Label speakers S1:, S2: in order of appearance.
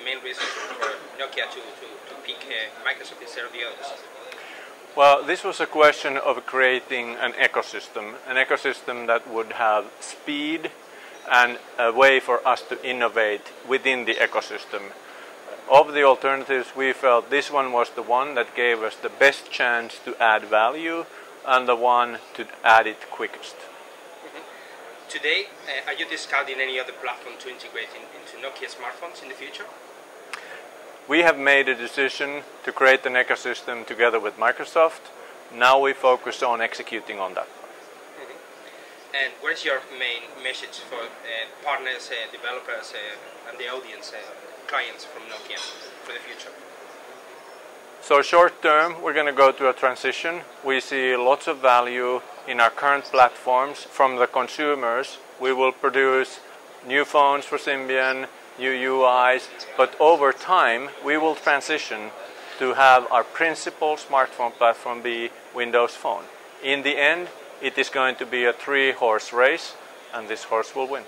S1: main reasons for Nokia to, to, to pick uh, Microsoft instead of the others?
S2: Well, this was a question of creating an ecosystem, an ecosystem that would have speed and a way for us to innovate within the ecosystem. Of the alternatives, we felt this one was the one that gave us the best chance to add value and the one to add it quickest.
S1: Today, uh, are you discarding any other platform to integrate in, into Nokia smartphones in the future?
S2: We have made a decision to create an ecosystem together with Microsoft. Now we focus on executing on that.
S1: And what is your main message for uh, partners, uh, developers, uh, and the audience, uh, clients from Nokia for the future?
S2: So short term, we're going to go to a transition. We see lots of value in our current platforms from the consumers. We will produce new phones for Symbian, new UIs, but over time, we will transition to have our principal smartphone platform be Windows Phone. In the end, it is going to be a three horse race, and this horse will win.